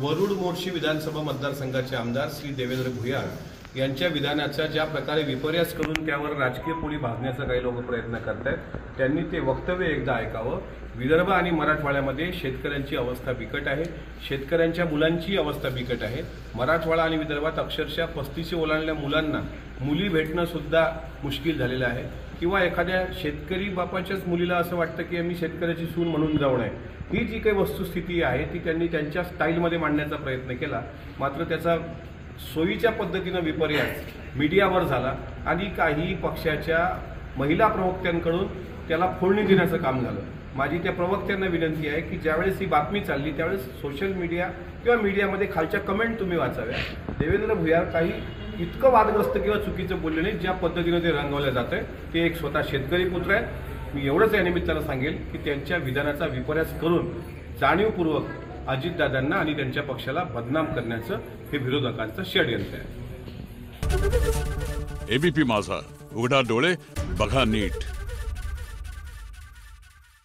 वरुड मोर्शी विधानसभा मतदारसंघाचे आमदार श्री देवेंद्र भुयार यांच्या विधानाचा ज्या प्रकारे विपर्यास करून त्यावर राजकीय पोळी भाजण्याचा काही लोक प्रयत्न आहेत त्यांनी ते वक्तव्य एकदा ऐकावं. विदर्भ आणि मराठवाड्यामध्ये शेतकऱ्यांची अवस्था बिकट आहे. शेतकऱ्यांच्या मुलांची अवस्था बिकट आहे. मराठवाडा आणि विदर्भात अक्षरशः पस्तीशी ओलांडल्या मुलांना मुली भेटणंसुद्धा मुश्किल झालेलं आहे. किंवा एखाद्या शेतकरी बापाच्याच मुलीला असं वाटतं की आम्ही शेतकऱ्याची सून म्हणून जाऊ नये ही जी काही वस्तुस्थिती आहे ती त्यांनी त्यांच्या स्टाईलमध्ये मांडण्याचा प्रयत्न केला. मात्र त्याचा सोयीच्या पद्धतीनं विपर्यास मीडियावर झाला आणि काही पक्षाच्या महिला प्रवक्त्यांकडून त्याला फोडणी देण्याचं काम झालं. माझी त्या प्रवक्त्यांना विनंती आहे की ज्यावेळेस ही बातमी चालली त्यावेळेस सोशल मीडिया किंवा मीडियामध्ये खालच्या कमेंट तुम्ही वाचाव्या. देवेंद्र भुयार काही इतकं वादग्रस्त किंवा चुकीचं बोलले नाही ज्या पद्धतीनं ते रंगवलं जात आहे ते एक स्वतः शेतकरी पुत्र आहे मी एवढंच या निमित्तानं सांगेल की त्यांच्या विधानाचा विपर्यास करून जाणीवपूर्वक अजितदादांना आणि त्यांच्या पक्षाला बदनाम करण्याचं हे विरोधकांचं षडयंत्र आहे. एबीपी माझा. उघडा डोळे बघा नीट.